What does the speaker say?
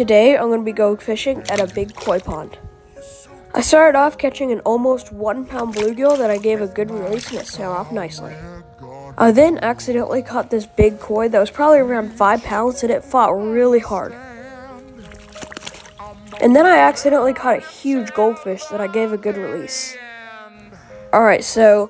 Today I'm going to be going fishing at a big koi pond. I started off catching an almost one pound bluegill that I gave a good release and it sailed off nicely. I then accidentally caught this big koi that was probably around five pounds and it fought really hard. And then I accidentally caught a huge goldfish that I gave a good release. Alright, so